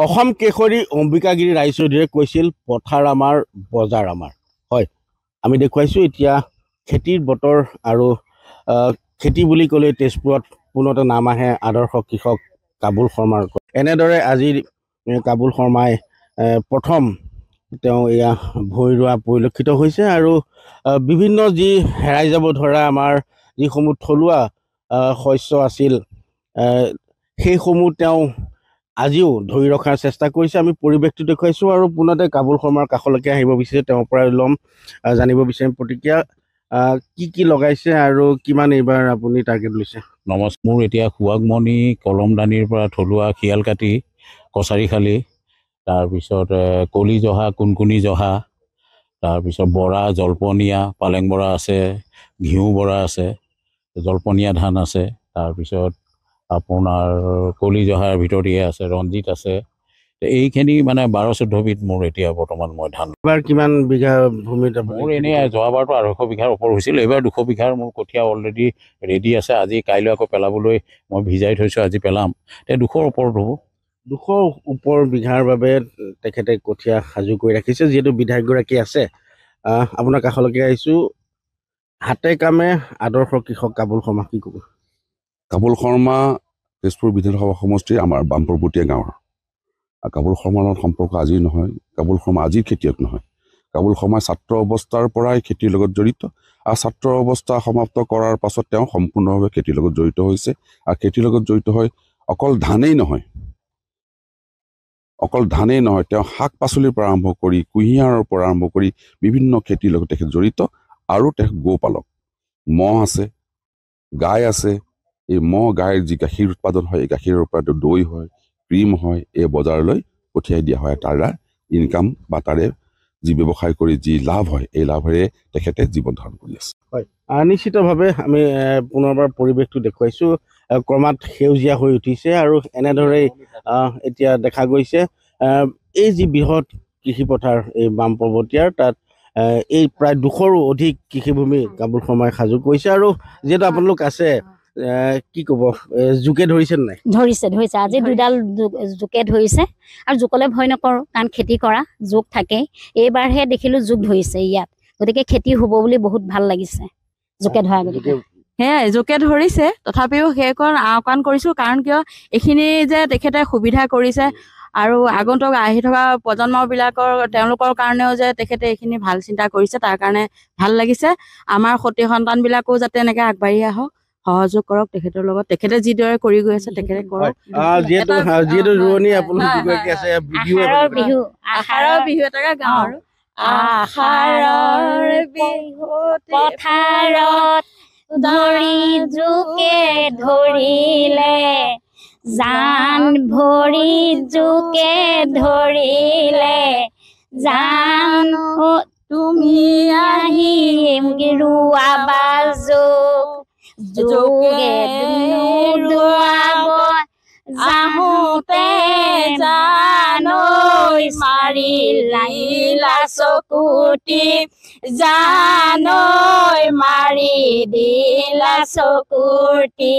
অসম কেশৰী অম্বিকাগিৰি ৰায়চৌধুৰীয়ে কৈছিল পথাৰ আমাৰ বজাৰ আমাৰ। হয় আমি দেখুৱাইছোঁ এতিয়া খেতিৰ বতৰ আৰু খেতি বুলি ক'লে তেজপুৰত পোনতে নাম আহে আদৰ্শ কৃষক কাবুল শৰ্মাৰ এনেদৰে আজি কাবুল শৰ্মাই প্ৰথম তেওঁ এয়া ভূঁই ৰোৱা পৰিলক্ষিত হৈছে আৰু বিভিন্ন যি হেৰাই যাব ধৰা আমাৰ যিসমূহ থলুৱা শস্য আছিল সেইসমূহ তেওঁ আজিও ধৰি ৰখাৰ চেষ্টা কৰিছে। আমি পৰিৱেশটো দেখুৱাইছোঁ আৰু পোনতে কাবুল শৰ্মাৰ কাষলৈকে আহিব বিচাৰিছে তেওঁৰ পৰাই ল'ম জানিব বিচাৰিম প্ৰতিক্ৰিয়া। কি কি লগাইছে আৰু কিমান এইবাৰ আপুনি টাৰ্গেট লৈছে? নমস্কাৰ মোৰ এতিয়া সুৱাগমণি কলমদানিৰ পৰা থলুৱা শিয়াল কাটি কছাৰী খালি তাৰপিছত কলি জহা কুণকুণী জহা তাৰপিছত বৰা জলপনীয়া পালেং বৰা আছে ঘিউ বৰা আছে জলপনীয়া ধান আছে তাৰপিছত আপোনাৰ কলি জহাৰ ভিতৰত ইয়ে আছে ৰঞ্জিত আছে। এইখিনি মানে বাৰ চৈধ্যবিধ মোৰ এতিয়া বৰ্তমান মই ধান। কিমান বিঘা ভূমিত মোৰ এনেই যোৱাবাৰতো আঢ়ৈশ বিঘাৰ ওপৰ হৈছিল এইবাৰ দুশ বিঘাৰ মোৰ কঠীয়া অলৰেডি ৰেডি আছে আজি কাইলৈ আকৌ পেলাবলৈ মই ভিজাই থৈছোঁ আজি পেলাম। তে দুশৰ ওপৰত হ'ব। দুশ ওপৰ বিঘাৰ বাবে তেখেতে কঠীয়া সাজু কৰি ৰাখিছে যিহেতু বিধায়কগৰাকী আছে। আপোনাৰ কাষলৈকে আহিছোঁ। হাতে কামে আদৰ্শ কৃষক কাবুল শৰ্মা কি ক'ব? কাবুল শৰ্মা তেজপুৰ বিধানসভা সমষ্টিৰ আমাৰ বামপৰবতীয়া গাঁৱৰ। কাবুল শৰ্মাৰ লগত সম্পৰ্ক আজিৰ নহয় কাবুল শৰ্মা আজিৰ খেতিয়ক নহয়। কাবুল শৰ্মাই ছাত্ৰ অৱস্থাৰ পৰাই খেতিৰ লগত জড়িত আৰু ছাত্ৰ অৱস্থা সমাপ্ত কৰাৰ পাছত তেওঁ সম্পূৰ্ণভাৱে খেতিৰ লগত জড়িত হৈছে। আৰু খেতিৰ লগত জড়িত হৈ অকল ধানেই নহয় অকল ধানেই নহয় তেওঁ শাক পাচলিৰ পৰা আৰম্ভ কৰি কুঁহিয়াৰৰ পৰা আৰম্ভ কৰি বিভিন্ন খেতিৰ লগত তেখেত জড়িত আৰু তেখেত গৌপালক। মহ আছে গাই আছে এই মহ গাইৰ যি গাখীৰ উৎপাদন হয় এই গাখীৰৰ পৰা দৈ হয় ক্ৰীম হয় এই বজাৰলৈ পঠিয়াই দিয়া হয়। তাৰ ইনকাম বা তাৰে যি ব্যৱসায় কৰি যি লাভ হয় এই লাভেৰে তেখেতে জীৱন ধাৰণ কৰি আছে। আহ, নিশ্চিতভাৱে আমি পুনৰবাৰ পৰিৱেশটো দেখুৱাইছোঁ ক্ৰমাৎ সেউজীয়া হৈ উঠিছে আৰু এনেদৰেই এতিয়া দেখা গৈছে এই যি বৃহৎ কৃষি পথাৰ এই বাম পৰ্বতীয়াৰ তাত এই প্ৰায় দুশৰো অধিক কৃষিভূমি কাবুল শৰ্মাই সাজু কৰিছে আৰু যিহেতু আপোনালোক আছে কি ক'ব জোকে ধৰিছে নাই? ধৰিছে ধৰিছে। আজি দুডাল জোক- ধৰিছে। আৰু জোকলে ভয় নকৰোঁ কাৰণ খেতি কৰা জোক থাকেই এইবাৰহে দেখিলোঁ জোক ধৰিছে ইয়াত। গতিকে খেতি হ'ব বুলি বহুত ভাল লাগিছে জোকে ধৰা গতিকে। জোকে- সেয়াই জোকে ধৰিছে। তথাপিও সেইকণ আওকাণ কৰিছোঁ কাৰণ কিয় এইখিনি যে তেখেতে সুবিধা কৰিছে আৰু আগন্তুক আহি থকা প্ৰজন্মবিলাকৰ তেওঁলোকৰ কাৰণেও যে তেখেতে এইখিনি ভাল চিন্তা কৰিছে তাৰ কাৰণে ভাল লাগিছে। আমাৰ সতি সন্তানবিলাকো যাতে এনেকৈ আগবাঢ়ি আহক। সহযোগ কৰক তেখেতৰ লগত তেখেতে যিদৰে কৰি গৈ আছে তেখেতে কৰক। যিহেতু যিহেতু ৰোৱনী হয়, আপোনালোক আছে বিহু বিহু বিহু এটাকে গাওঁ আৰু। আষাৰৰ বিহুটি পথাৰত ধৰি জোকে ধৰিলে জান ভৰি জোকে ধৰিলে জান তুমি আহি ৰোৱাবা জোক যোগে আহোঁতে জানৈ মাৰি লাহিলা চকুটি জানৈ মাৰি দিলা চকুটি।